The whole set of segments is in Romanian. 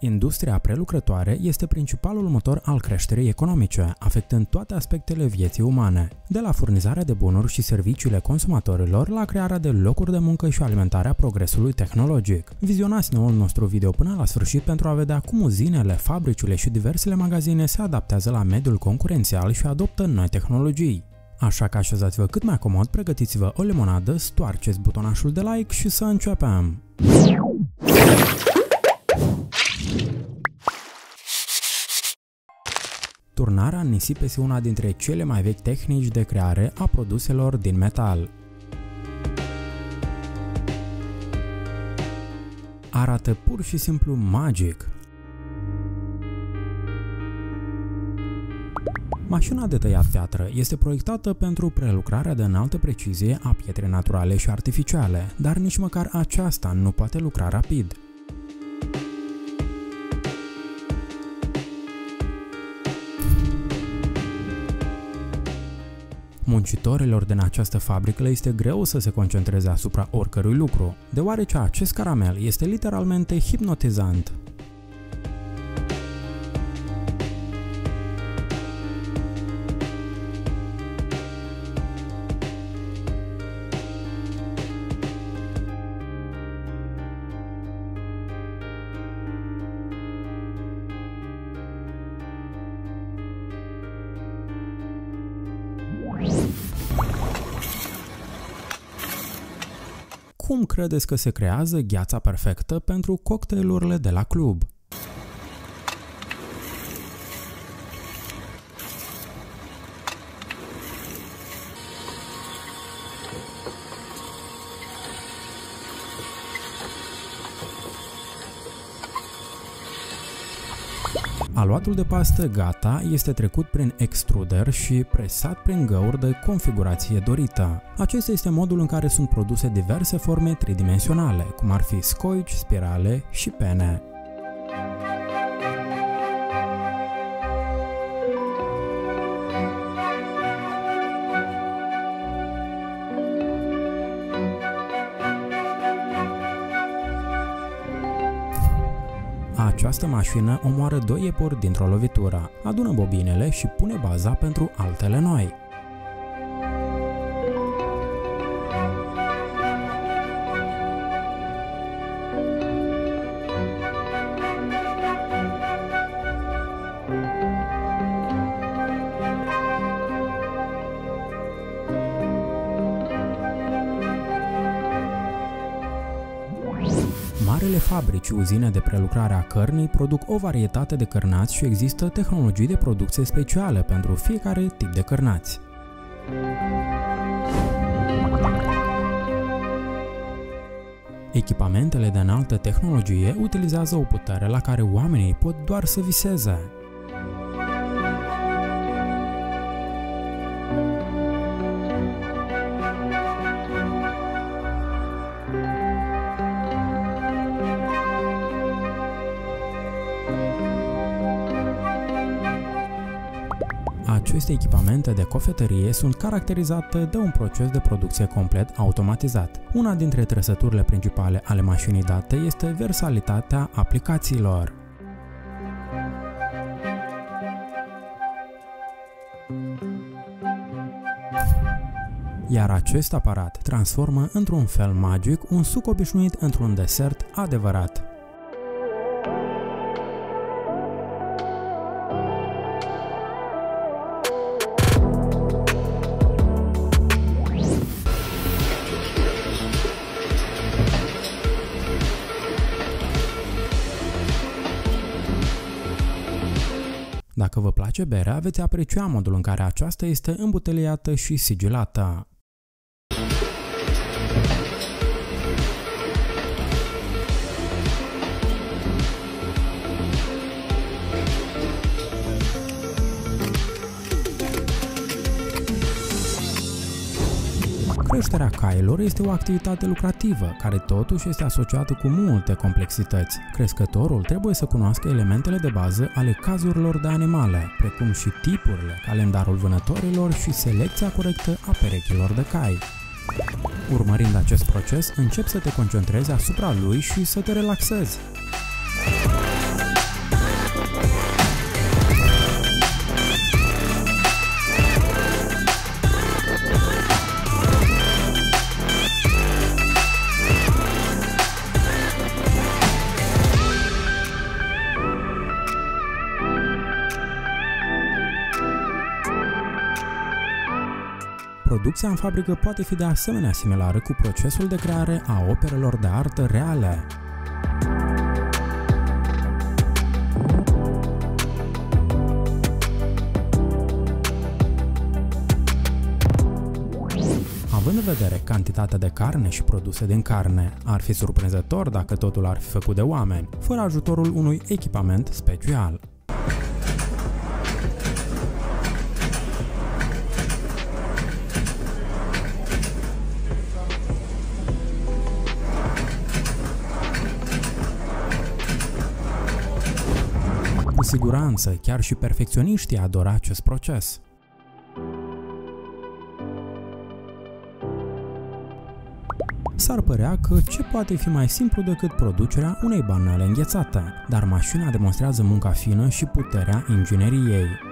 Industria prelucrătoare este principalul motor al creșterii economice, afectând toate aspectele vieții umane, de la furnizarea de bunuri și serviciile consumatorilor la crearea de locuri de muncă și alimentarea progresului tehnologic. Vizionați noul nostru video până la sfârșit pentru a vedea cum uzinele, fabricile și diversele magazine se adaptează la mediul concurențial și adoptă noi tehnologii. Așa că așezați-vă cât mai comod, pregătiți-vă o limonadă, stoarceți butonașul de like și să începem! Turnarea în nisip este una dintre cele mai vechi tehnici de creare a produselor din metal. Arată pur și simplu magic. Mașina de tăiat piatră este proiectată pentru prelucrarea de înaltă precizie a pietre naturale și artificiale, dar nici măcar aceasta nu poate lucra rapid. Muncitorilor din această fabrică le este greu să se concentreze asupra oricărui lucru, deoarece acest caramel este literalmente hipnotizant. Credeți că se creează gheața perfectă pentru cocktailurile de la club? Aluatul de pastă gata este trecut prin extruder și presat prin găuri de configurație dorită. Acesta este modul în care sunt produse diverse forme tridimensionale, cum ar fi scoici, spirale și pene. Această mașină omoară doi iepuri dintr-o lovitură, adună bobinele și pune baza pentru altele noi. Marele fabrici și uzine de prelucrare a cărnii produc o varietate de cărnați și există tehnologii de producție speciale pentru fiecare tip de cărnați. Echipamentele de înaltă tehnologie utilizează o putere la care oamenii pot doar să viseze. Aceste echipamente de cofetărie sunt caracterizate de un proces de producție complet automatizat. Una dintre trăsăturile principale ale mașinii date este versalitatea aplicațiilor. Iar acest aparat transformă într-un fel magic un suc obișnuit într-un desert adevărat. Dacă vă place berea, veți aprecia modul în care aceasta este îmbuteliată și sigilată. Creșterea cailor este o activitate lucrativă, care totuși este asociată cu multe complexități. Crescătorul trebuie să cunoască elementele de bază ale cazurilor de animale, precum și tipurile, calendarul vânătorilor și selecția corectă a perechilor de cai. Urmărind acest proces, încep să te concentrezi asupra lui și să te relaxezi. Producția în fabrică poate fi de asemenea similară cu procesul de creare a operelor de artă reale. Având în vedere cantitatea de carne și produse din carne, ar fi surprinzător dacă totul ar fi făcut de oameni, fără ajutorul unui echipament special. Siguranță, chiar și perfecționiștii adoră acest proces. S-ar părea că ce poate fi mai simplu decât producerea unei banale înghețate, dar mașina demonstrează munca fină și puterea ingineriei.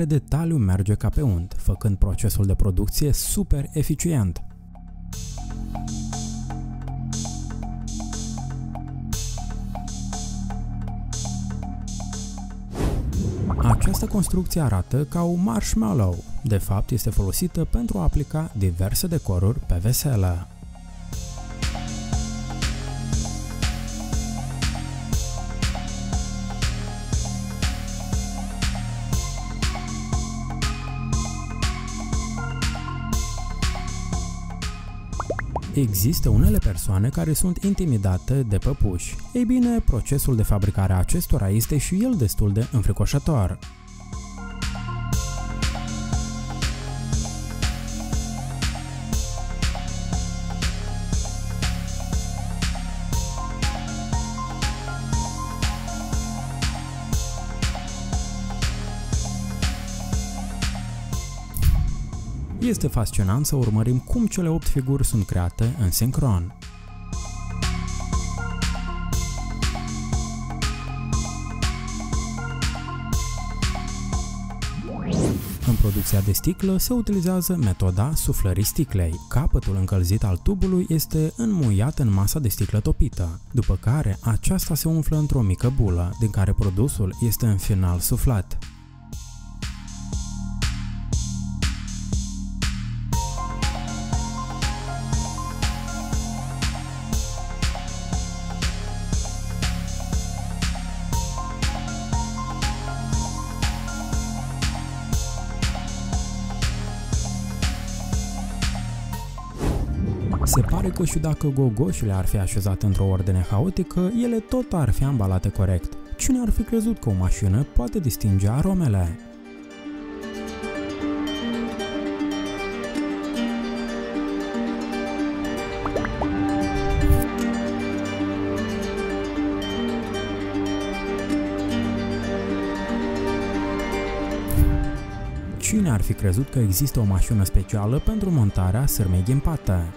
Fiecare detaliu merge ca pe unt, făcând procesul de producție super eficient. Această construcție arată ca un marshmallow. De fapt, este folosită pentru a aplica diverse decoruri pe veselă. Există unele persoane care sunt intimidate de păpuși. Ei bine, procesul de fabricare a acestora este și el destul de înfricoșător. Este fascinant să urmărim cum cele 8 figuri sunt create în sincron. În producția de sticlă se utilizează metoda suflării sticlei. Capătul încălzit al tubului este înmuiat în masa de sticlă topită, după care aceasta se umflă într-o mică bulă, din care produsul este în final suflat. Că și dacă gogoșile ar fi așezate într-o ordine haotică, ele tot ar fi ambalate corect. Cine ar fi crezut că o mașină poate distinge aromele? Cine ar fi crezut că există o mașină specială pentru montarea sârmei ghimpate?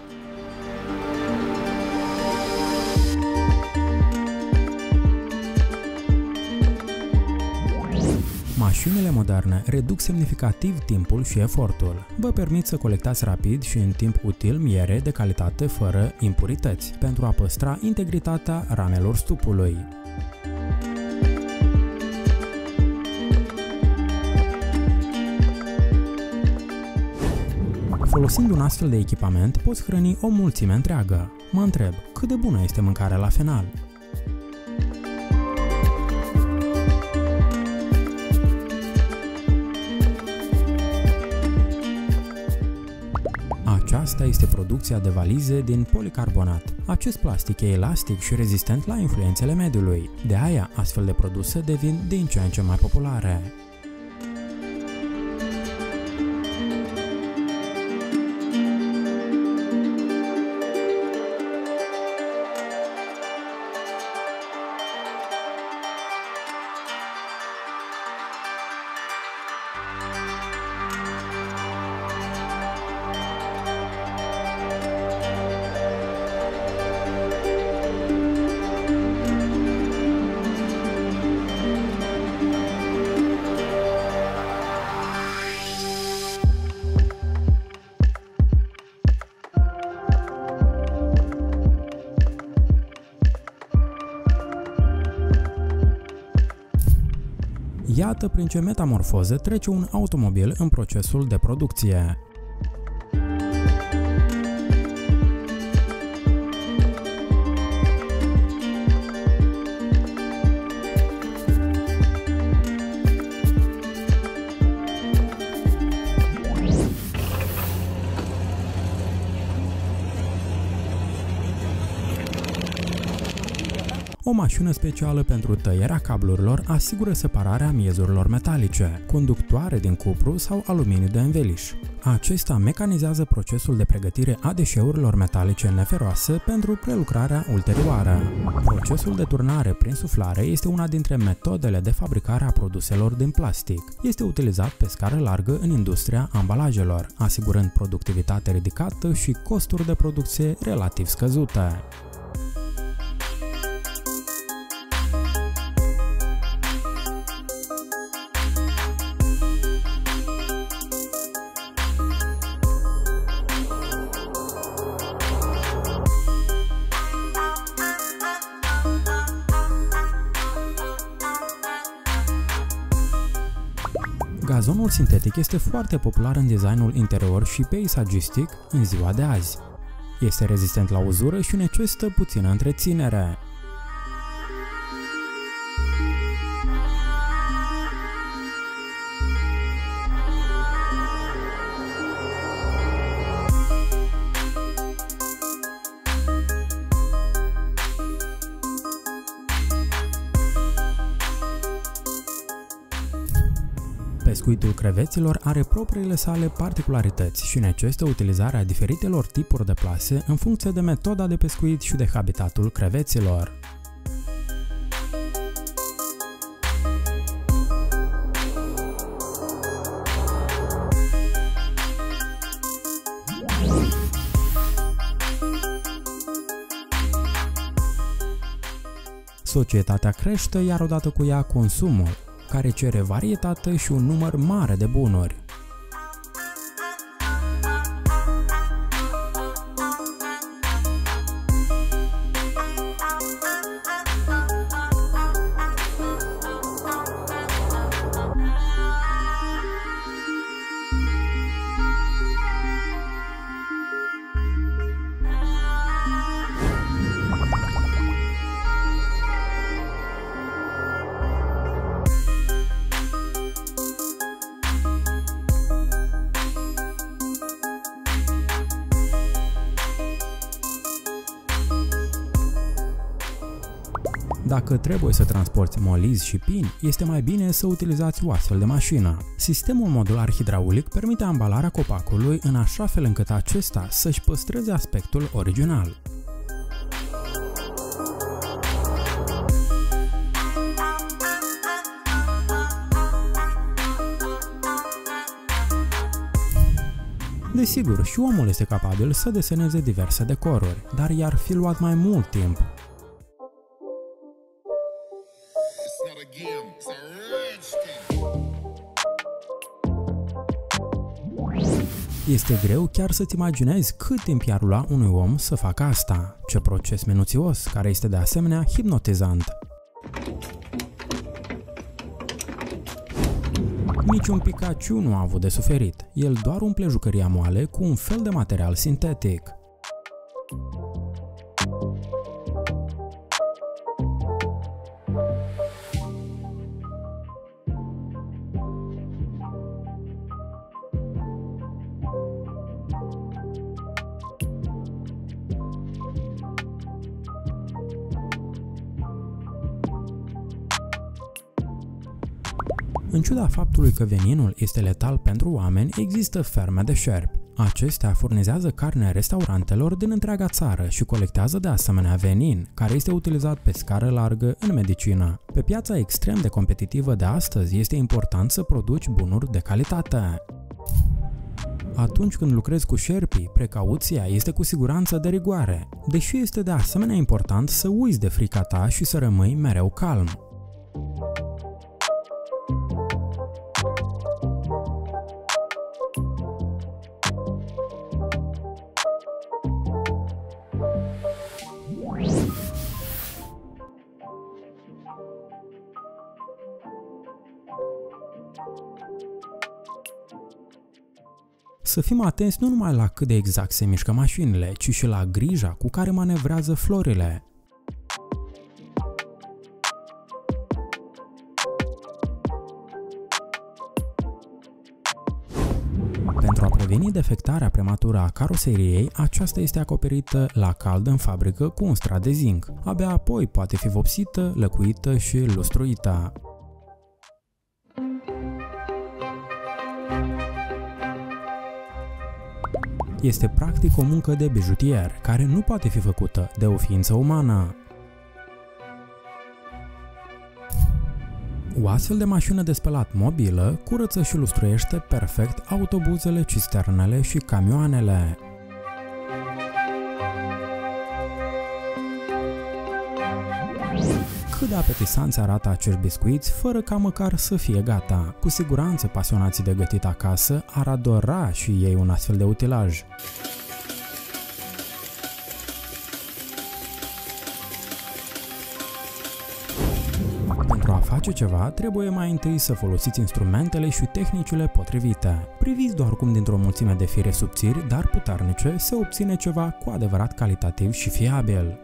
Mașinile moderne reduc semnificativ timpul și efortul. Vă permit să colectați rapid și în timp util miere de calitate fără impurități, pentru a păstra integritatea ranelor stupului. Folosind un astfel de echipament, poți hrăni o mulțime întreagă. Mă întreb, cât de bună este mâncarea la final? Producția de valize din policarbonat. Acest plastic e elastic și rezistent la influențele mediului. De aia, astfel de produse devin din ce în ce mai populare. Iată prin ce metamorfoze trece un automobil în procesul de producție. Mașină specială pentru tăierea cablurilor asigură separarea miezurilor metalice, conductoare din cupru sau aluminiu de înveliș. Acesta mecanizează procesul de pregătire a deșeurilor metalice neferoase pentru prelucrarea ulterioară. Procesul de turnare prin suflare este una dintre metodele de fabricare a produselor din plastic. Este utilizat pe scară largă în industria ambalajelor, asigurând productivitate ridicată și costuri de producție relativ scăzute. Sintetic este foarte popular în designul interior și peisagistic în ziua de azi. Este rezistent la uzură și necesită puțină întreținere. Creveților are propriile sale particularități și necesită utilizarea diferitelor tipuri de plase în funcție de metoda de pescuit și de habitatul creveților. Societatea crește, iar odată cu ea consumul, care cere varietate și un număr mare de bunuri. Dacă trebuie să transporti molizi și pini, este mai bine să utilizați o astfel de mașină. Sistemul modular hidraulic permite ambalarea copacului în așa fel încât acesta să-și păstreze aspectul original. Desigur, și omul este capabil să deseneze diverse decoruri, dar i-ar fi luat mai mult timp Este greu chiar să-ți imaginezi cât timp i-ar lua unui om să facă asta. Ce proces minuțios, care este de asemenea hipnotizant. Nici un Pikachu nu a avut de suferit, el doar umple jucăria moale cu un fel de material sintetic. Ciuda faptului că veninul este letal pentru oameni, există ferme de șerpi. Acestea furnizează carne restaurantelor din întreaga țară și colectează de asemenea venin, care este utilizat pe scară largă în medicină. Pe piața extrem de competitivă de astăzi este important să produci bunuri de calitate. Atunci când lucrezi cu șerpii, precauția este cu siguranță de rigoare, deși este de asemenea important să uiți de frica ta și să rămâi mereu calm. Să fim atenți nu numai la cât de exact se mișcă mașinile, ci și la grija cu care manevrează florile. Pentru a preveni defectarea prematură a caroseriei, aceasta este acoperită la cald în fabrică cu un strat de zinc. Abia apoi poate fi vopsită, lăcuită și lustruită. Este practic o muncă de bijutier, care nu poate fi făcută de o ființă umană. O astfel de mașină de spălat mobilă curăță și lustruiește perfect autobuzele, cisternele și camioanele. Cât de apetisanți arată acești biscuiți, fără ca măcar să fie gata. Cu siguranță pasionații de gătit acasă ar adora și ei un astfel de utilaj. Pentru a face ceva, trebuie mai întâi să folosiți instrumentele și tehnicile potrivite. Priviți doar cum dintr-o mulțime de fire subțiri, dar puternice, se obține ceva cu adevărat calitativ și fiabil.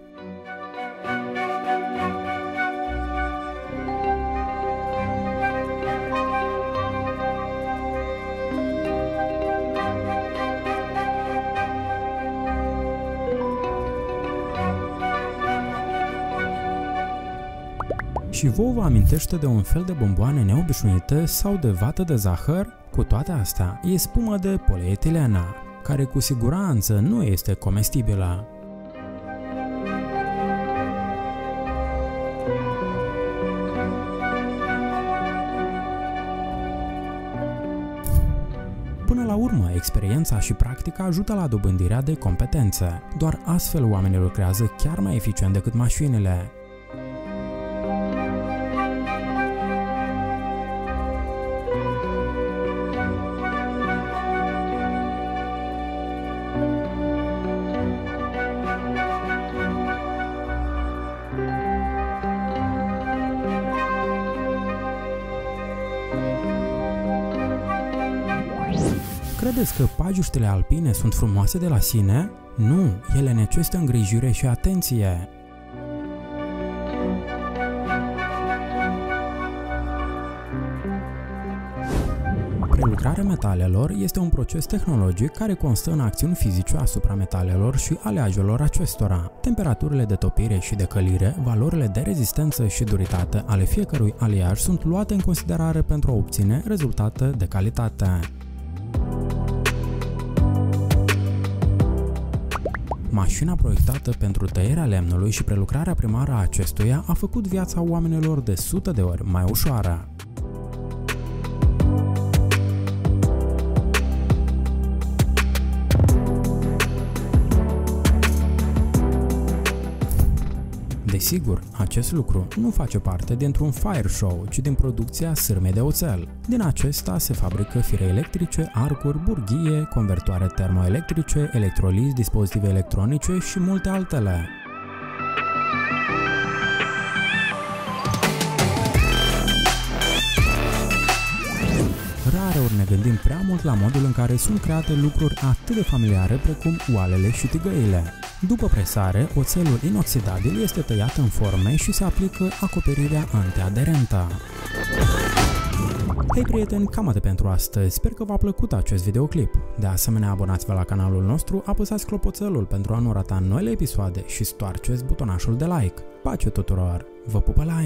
Și vouă vă amintește de un fel de bomboane neobișnuite sau de vată de zahăr? Cu toate astea, e spumă de polietilena, care cu siguranță nu este comestibilă. Până la urmă, experiența și practica ajută la dobândirea de competențe. Doar astfel oamenii lucrează chiar mai eficient decât mașinile. Credeți că pajuștele alpine sunt frumoase de la sine? Nu, ele necesită îngrijire și atenție. Prelucrarea metalelor este un proces tehnologic care constă în acțiuni fizice asupra metalelor și aleajelor acestora. Temperaturile de topire și de călire, valorile de rezistență și duritate ale fiecărui aliaj sunt luate în considerare pentru a obține rezultate de calitate. Mașina proiectată pentru tăierea lemnului și prelucrarea primară a acestuia a făcut viața oamenilor de sute de ori mai ușoară. Desigur, acest lucru nu face parte dintr-un fire show, ci din producția sârmei de oțel. Din acesta se fabrică fire electrice, arcuri, burghie, convertoare termoelectrice, electrolizi, dispozitive electronice și multe altele. Rareori ne gândim prea mult la modul în care sunt create lucruri atât de familiare precum oalele și tigăile. După presare, oțelul inoxidabil este tăiat în forme și se aplică acoperirea antiaderentă. Hei prieteni, cam atât pentru astăzi, sper că v-a plăcut acest videoclip. De asemenea, abonați-vă la canalul nostru, apăsați clopoțelul pentru a nu rata noile episoade și stoarceți butonașul de like. Pace tuturor! Vă pupă la